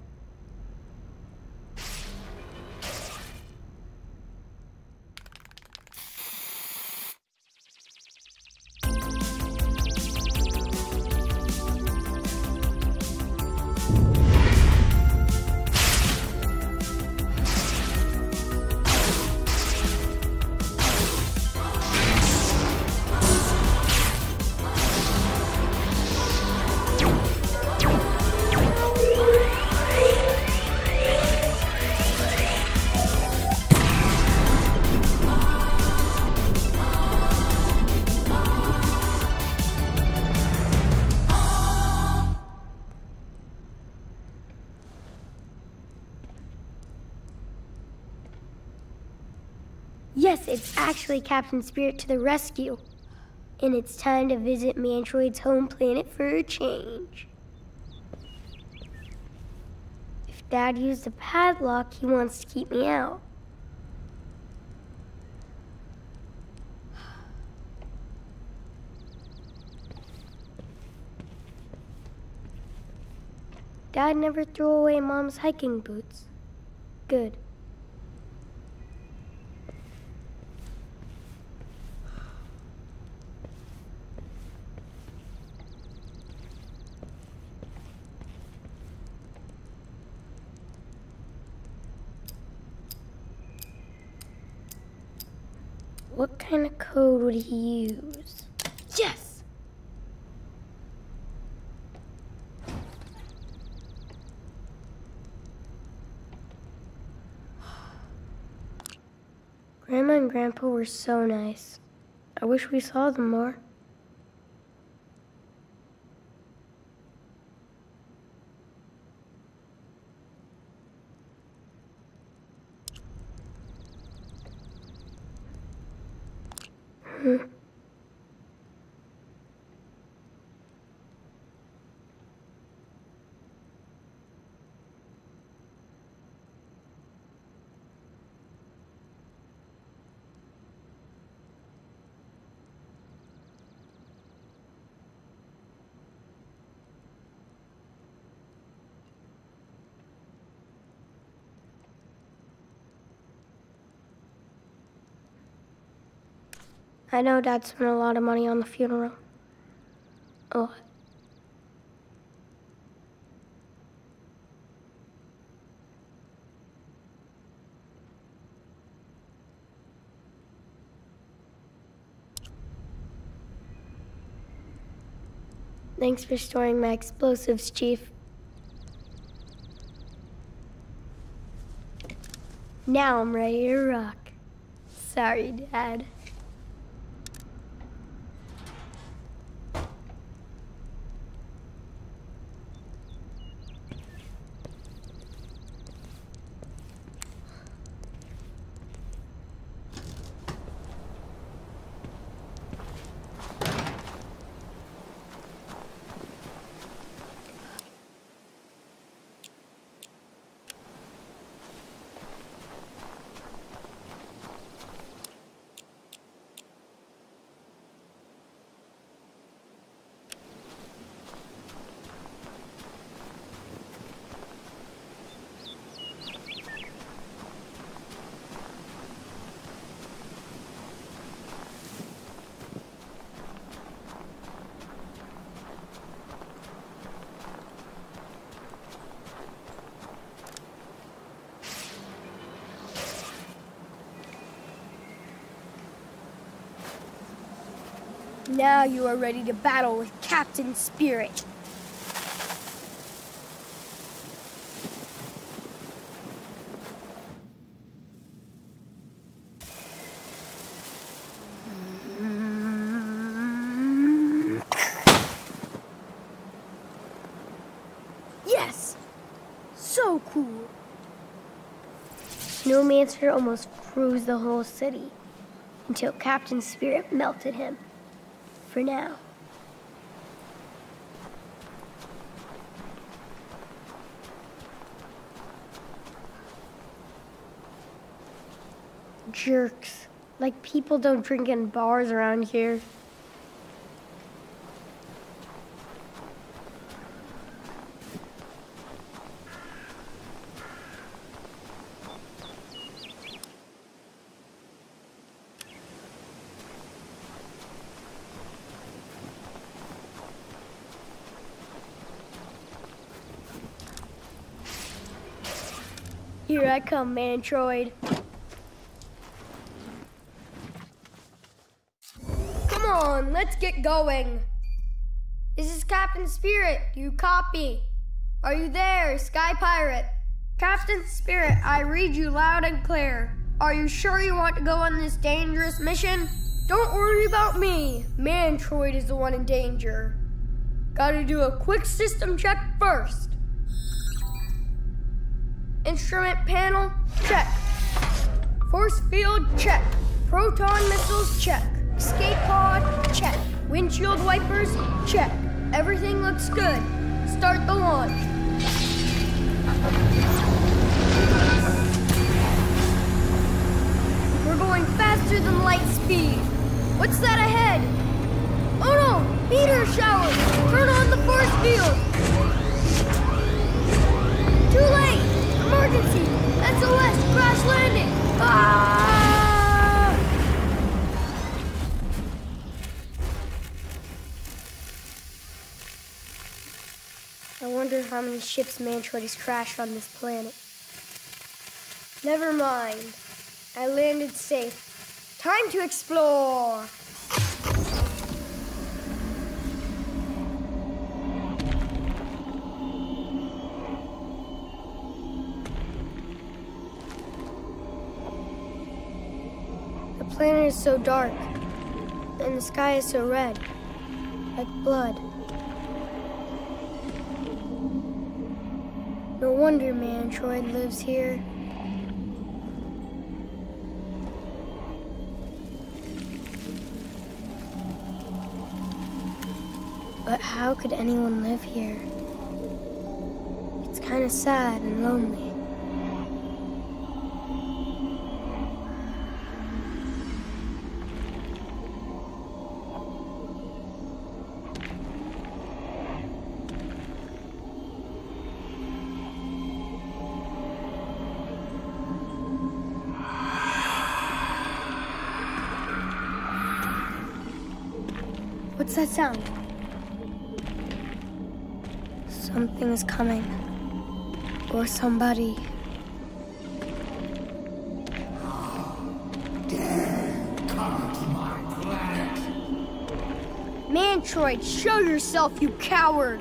S2: It's actually Captain Spirit to the rescue. And it's time to visit Mantroid's home planet for a change. If Dad used a padlock, he wants to keep me out. Dad never threw away Mom's hiking boots. Good. What kind of code would he use? Yes! Grandma and Grandpa were so nice. I wish we saw them more. Hmm. I know Dad spent a lot of money on the funeral. A lot. Thanks for storing my explosives, Chief. Now I'm ready to rock. Sorry, Dad. Now you are ready to battle with Captain Spirit. Yes! So cool.
S7: Snowmancer almost froze the whole city until Captain Spirit melted him. For now. Jerks. Like people don't drink in bars around here.
S2: Here I come, Mantroid. Come on, let's get going. This is Captain Spirit. You copy? Are you there, Sky Pirate? Captain Spirit, I read you loud and clear. Are you sure you want to go on this dangerous mission? Don't worry about me. Mantroid is the one in danger. Gotta do a quick system check first. Instrument panel, check. Force field, check. Proton missiles, check. Escape pod, check. Windshield wipers, check. Everything looks good. Start the launch. We're going faster than light speed. What's that ahead? Oh no! Meteor shower! Turn on the force field! Too late! Emergency! SOS! Crash landing! Ah!
S7: I wonder how many ships Mantroid has crashed on this planet.
S2: Never mind. I landed safe. Time to explore!
S7: Planet is so dark, and the sky is so red, like blood. No wonder Mantroid lives here. But how could anyone live here? It's kind of sad and lonely. That sound? Something is coming. Or somebody.
S4: Come to my planet. Mantroid,
S2: show yourself, you coward!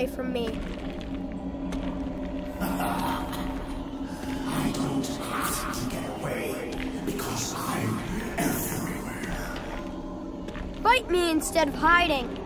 S2: Away from me.
S4: I don't have to get away because I'm everywhere.
S2: Fight me instead of hiding.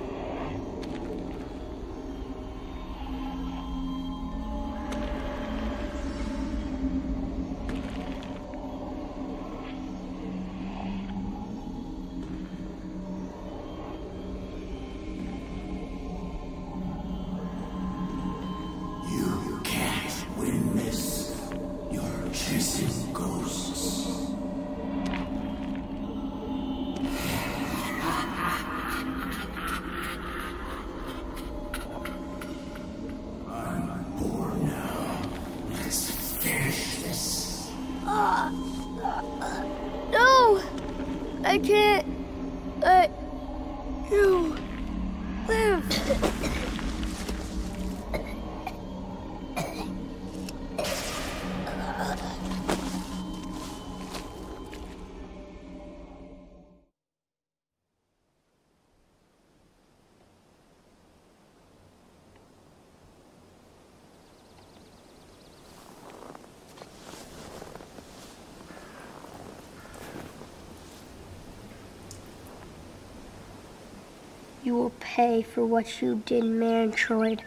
S2: Pay for what you did, Mantroid.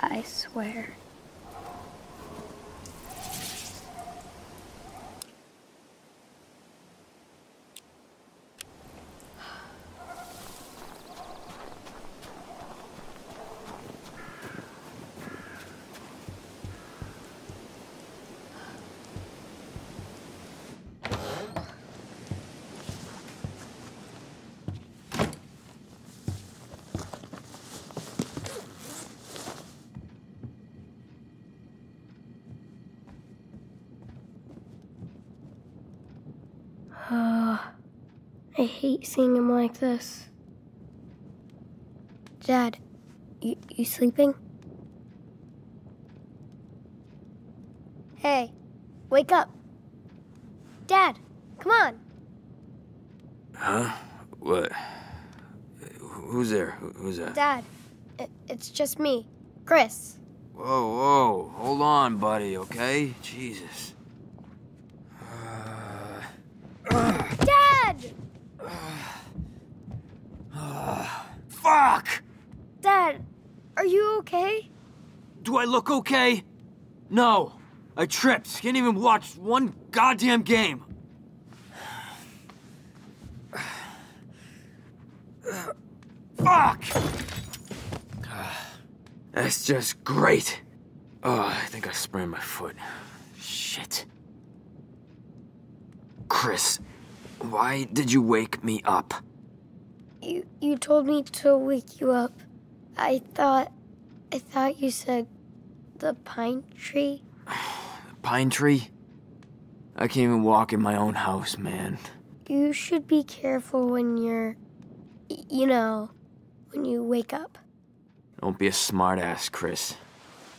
S2: I swear. I hate seeing him like this. Dad, you, you sleeping? Hey, wake up. Dad, come on.
S4: Huh? What? Who's there? Who's that?
S2: Dad, it, it's just me, Chris.
S4: Whoa, whoa. Hold on, buddy, okay? Jesus.
S2: Dad!
S4: Fuck!
S2: Dad, are you okay?
S4: Do I look okay? No. I tripped. Can't even watch one goddamn game. Fuck! That's just great. Oh, I think I sprained my foot. Shit. Chris, why did you wake me up?
S2: You you told me to wake you up. I thought I thought you said the pine tree. <sighs>
S4: Pine tree? I can't even walk in my own house, man.
S2: You should be careful when you're you know, when you wake up.
S4: Don't be a smartass, Chris.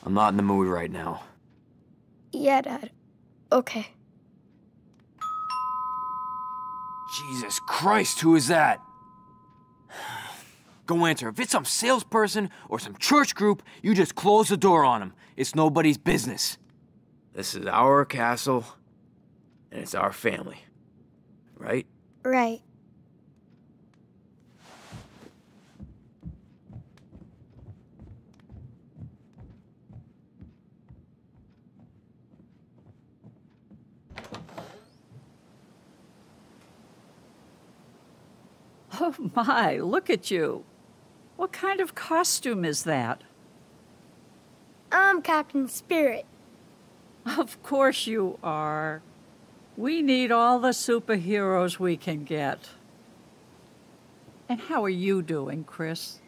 S4: I'm not in the mood right now.
S2: Yeah, Dad. Okay.
S4: Jesus Christ, who is that? Go answer. If it's some salesperson or some church group, you just close the door on them. It's nobody's business. This is our castle, and it's our family. Right?
S2: Right.
S8: Oh my, look at you. What kind of costume is that?
S2: I'm Captain Spirit.
S8: Of course you are. We need all the superheroes we can get. And how are you doing, Chris?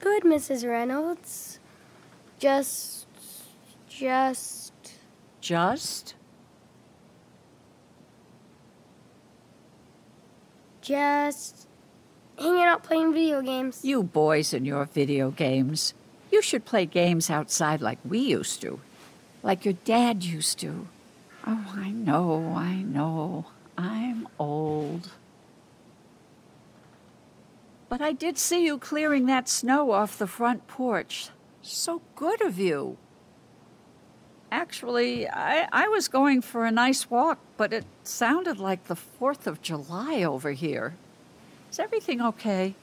S2: Good, Mrs. Reynolds. Just just
S8: Just?
S2: just hanging out playing video games.
S8: You boys and your video games. You should play games outside like we used to. Like your dad used to. Oh, I know, I know. I'm old. But I did see you clearing that snow off the front porch. So good of you. Actually, I, I was going for a nice walk, but it sounded like the 4th of July over here. Is everything okay?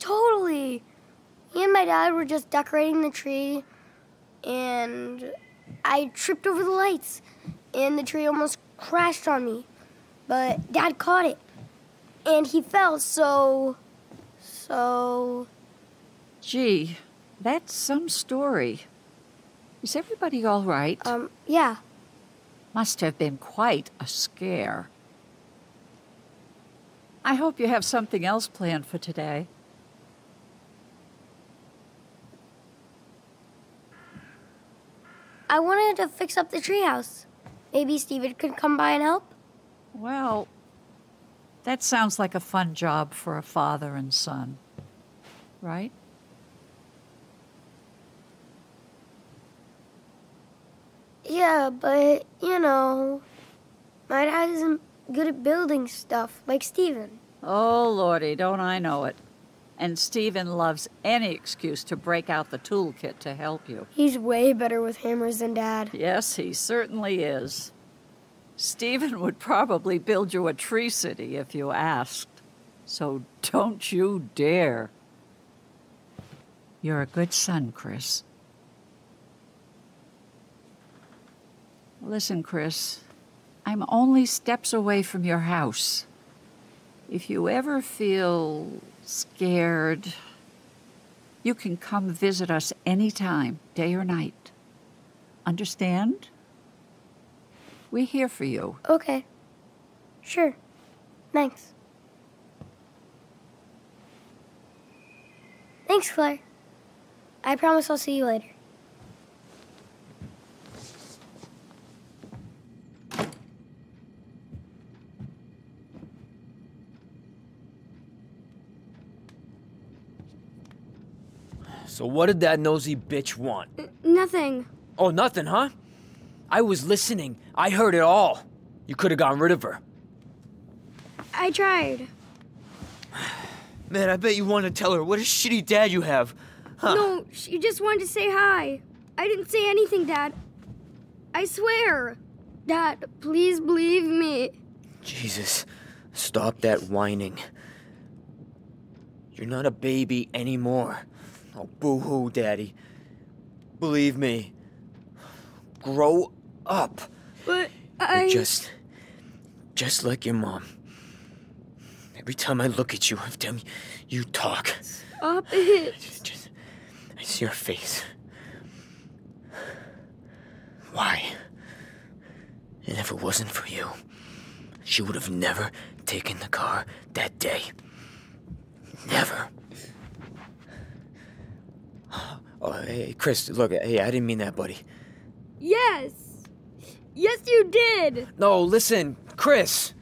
S2: Totally. Me and my dad were just decorating the tree, and I tripped over the lights, and the tree almost crashed on me. But dad caught it, and he fell, so. So.
S8: Gee, that's some story. Is everybody all right?
S2: Um, yeah.
S8: Must have been quite a scare. I hope you have something else planned for today.
S2: I wanted to fix up the treehouse. Maybe Stephen could come by and help?
S8: Well, that sounds like a fun job for a father and son, right?
S2: Yeah, but, you know, my dad isn't good at building stuff like Stephen.
S8: Oh, Lordy, don't I know it. And Stephen loves any excuse to break out the toolkit to help you.
S1: He's way better with hammers than Dad.
S8: Yes, he certainly is. Stephen would probably build you a tree city if you asked. So don't you dare. You're a good son, Chris. Listen, Chris, I'm only steps away from your house. If you ever feel scared, you can come visit us anytime, day or night. Understand? We're here for you.
S2: Okay. Sure. Thanks. Thanks, Claire. I promise I'll see you later.
S4: So what did that nosy bitch want?
S2: Nothing.
S4: Oh, nothing, huh? I was listening. I heard it all. You could have gotten rid of her.
S2: I tried.
S4: Man, I bet you want to tell her what a shitty dad you have. Huh.
S2: No, she just wanted to say hi. I didn't say anything, Dad. I swear. Dad, please believe me.
S4: Jesus, stop that whining. You're not a baby anymore. Oh, boo hoo, Daddy. Believe me. Grow up.
S2: But
S4: You're
S2: I.
S4: just. just like your mom. Every time I look at you, every time you talk,
S2: Stop it.
S4: just. I see your face. Why? And if it wasn't for you, she would have never taken the car that day. Never. <sighs> Oh, hey, Chris, look, hey, I didn't mean that, buddy.
S2: Yes. Yes, you did.
S4: No, listen, Chris.